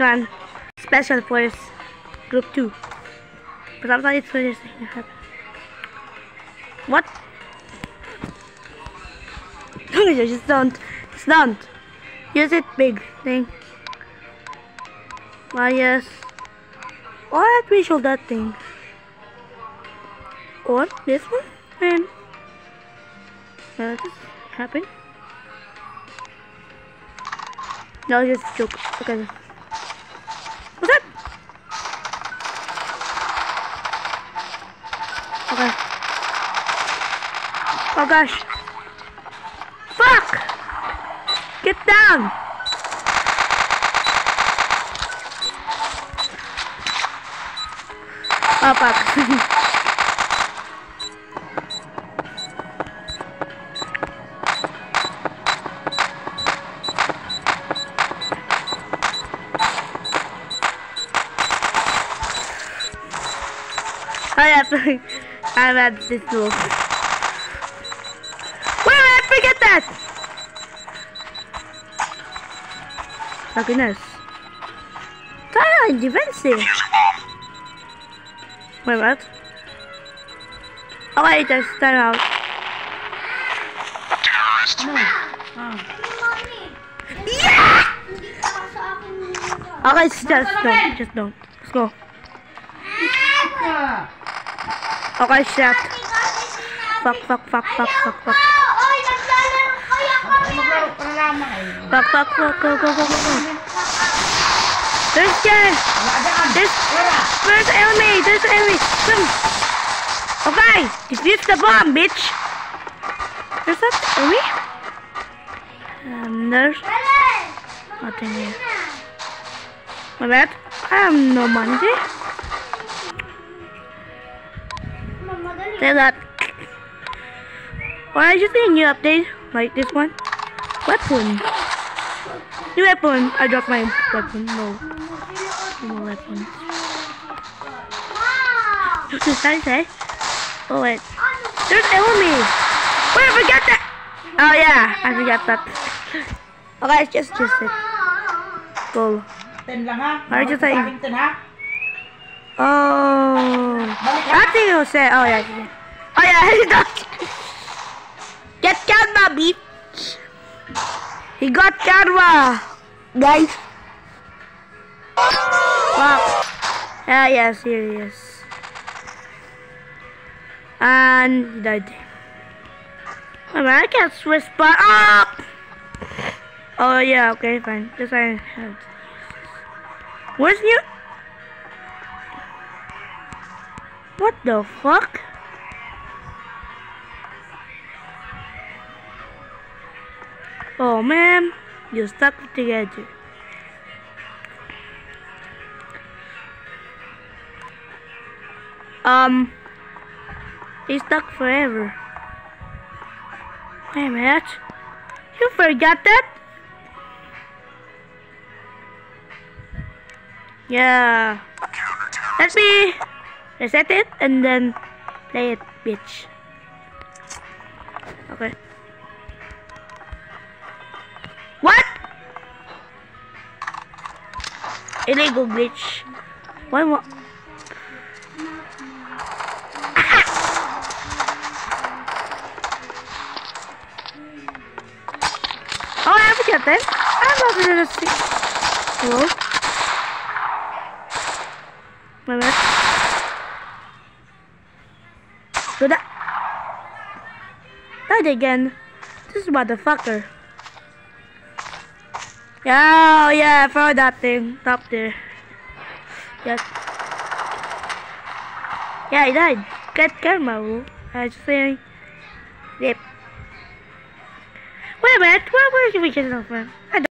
one special force group two. But I'm for this thing to happen. What? just don't. Just don't. Use it big thing. Why yes. What we show that thing? Or this one? And uh, this happen? No, just joke. Okay. Okay. Oh gosh. Fuck! Get down! Oh fuck. Oh, Have to. I'm at this move. Wait, I forget that! Oh goodness. Try defensive. Wait, what? Oh wait, there's time out. Terrorist. Yeah! Hindi ka sa. Okay, just don't. Just don't. Let's go. Okay, shit. Fuck, fuck, fuck, fuck, fuck, fuck. Fuck, fuck, fuck, go, go, go, go, go. There's! Adaan. There's, there's enemy! There's enemy! Come! Okay! Defuse the bomb, bitch! There's that enemy? Um, there's nothing here. My bad. I have no money. Say that. Why just need a new update like this one? Weapon. New weapon. I dropped my weapon. No. No weapon. What did I say? Oh wait. There's enemy. Wait, I forgot that. Oh yeah, I forgot that. Oh, okay, it's just just it. Go. Ten lang ha. Ay, just Sa Oh. I think Nothing will say. Oh yeah. Oh yeah. He got. Get karma, bitch. He got karma, guys. Wow. Yeah, yeah, serious. And he died. Wait minute, I can't switch respond. Ah! Oh yeah, okay, fine. Yes, I have. Where's new? What the fuck? Oh man, you stuck together. Um, he's stuck forever. A minute. You forgot that? Yeah. Let me reset it and then play it, bitch. Okay. What? Illegal glitch. Why mo? Oh, I forgot that. I'm not gonna see. Hello? My bad. Good. Died again. This is motherfucker. Yeah, oh yeah, I that thing. Top there. Yes. Yeah, I died. Get bro. I just saying. Rip. Wait a minute, where, where should we get it from? I don't